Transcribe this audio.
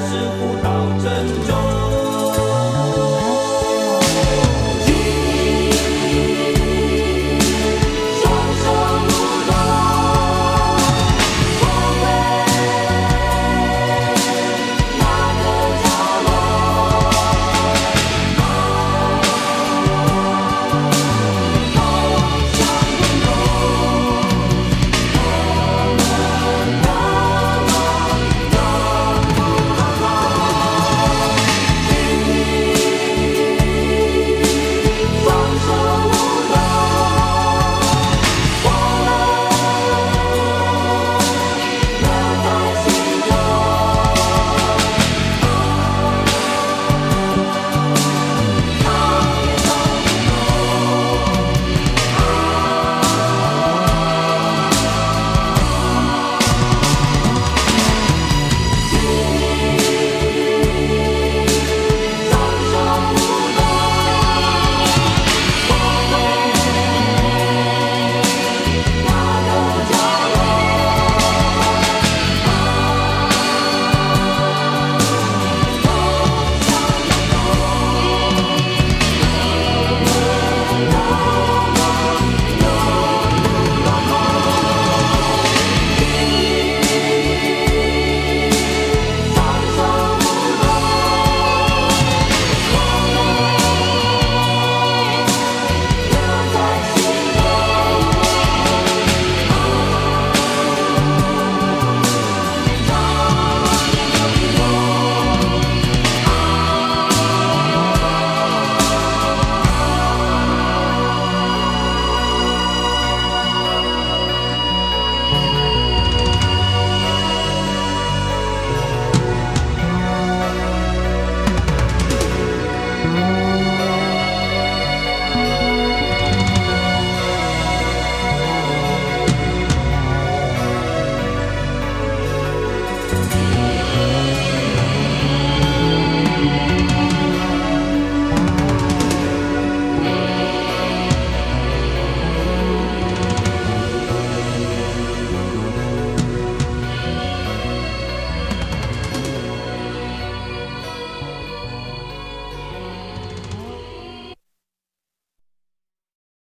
是。